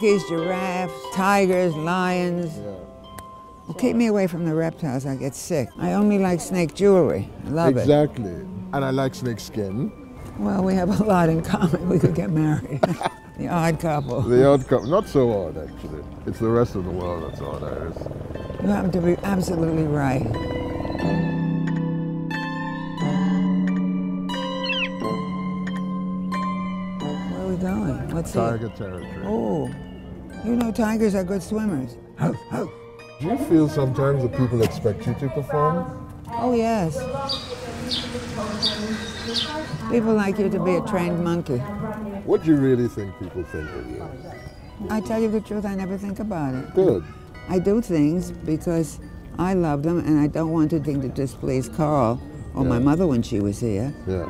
monkeys, giraffes, tigers, lions. Yeah. Well, keep me away from the reptiles. I get sick. I only like snake jewelry. I love it. Exactly. And I like snake skin. Well, we have a lot in common. We could get married. the odd couple. The odd couple. Not so odd, actually. It's the rest of the world that's odd, Iris. You happen to be absolutely right. Where are we going? Let's see. Tiger territory. Oh, you know tigers are good swimmers. Do you feel sometimes that people expect you to perform? Oh, yes. People like you to be a trained monkey. What do you really think people think of you? I tell you the truth, I never think about it. Good. I do things because I love them and I don't want anything to displease Carl or my mother when she was here. Yeah.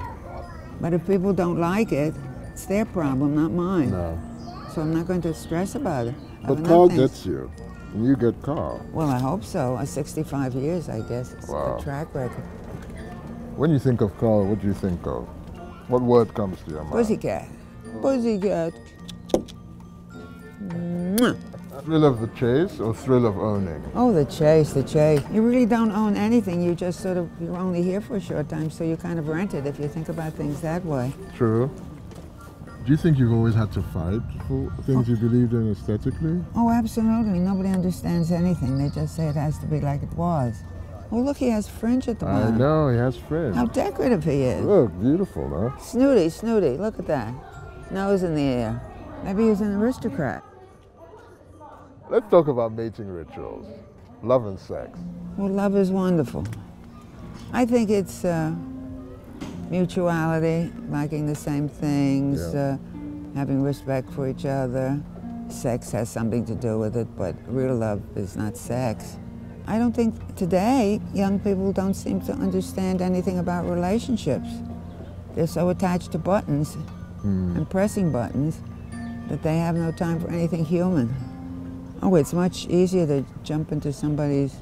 But if people don't like it, it's their problem, not mine. No. So I'm not going to stress about it. But Carl gets you. And you get Carl. Well, I hope so. Uh, 65 years, I guess. It's a Wow. good track record. When you think of Carl, what do you think of? What word comes to your mind? Pussycat. Pussycat. Thrill of the chase or thrill of owning? Oh, the chase, the chase. You really don't own anything. You just sort of, you're only here for a short time, so you kind of rent it if you think about things that way. True. Do you think you've always had to fight for things you believed in aesthetically? Oh, absolutely. Nobody understands anything. They just say it has to be like it was. Oh, look, he has fringe at the I bottom. know, he has fringe. How decorative he is. Look, beautiful, no? Snooty, snooty. Look at that. Nose in the air. Maybe he's an aristocrat. Let's talk about mating rituals. Love and sex. Well, love is wonderful. I think it's uh, mutuality, liking the same things, Yeah. uh, having respect for each other. Sex has something to do with it, but real love is not sex. I don't think today young people don't seem to understand anything about relationships. They're so attached to buttons and pressing buttons that they have no time for anything human. Oh, it's much easier to jump into somebody's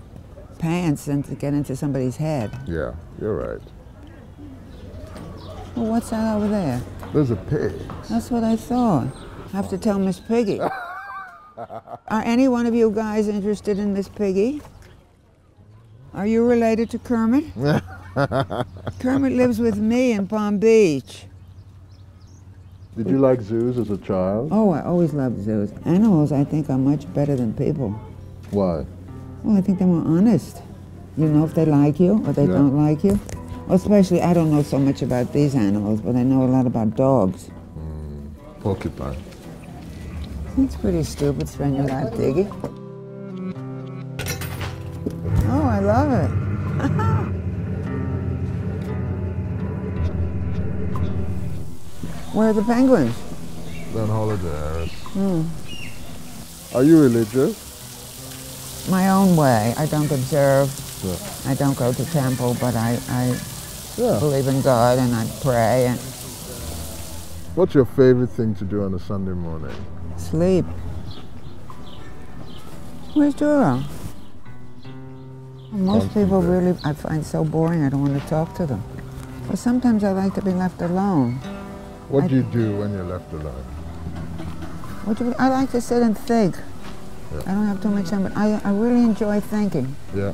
pants than to get into somebody's head. Yeah, you're right. Well, what's that over there? There's a pig. That's what I thought. I have to tell Miss Piggy. Are any one of you guys interested in Miss Piggy? Are you related to Kermit? Kermit lives with me in Palm Beach. Did you like zoos as a child? Oh, I always loved zoos. Animals, I think, are much better than people. Why? Well, I think they're more honest. You know if they like you or they Yeah. don't like you. Especially, I don't know so much about these animals, but I know a lot about dogs. Hmm, porcupine. It's pretty stupid spend your life digging. Oh, I love it. Where are the penguins? They're on holiday, Iris. Hmm. Are you religious? My own way. I don't observe. Yeah. I don't go to temple, but I, I Yeah. believe in God and I pray and What's your favorite thing to do on a Sunday morning? sleep. Where's Duro? Most people really I find so boring I don't want to talk to them. But sometimes I like to be left alone. What I- do you do when you're left alone? What do I like to sit and think. Yeah. I don't have too much time, but I, I really enjoy thinking. Yeah.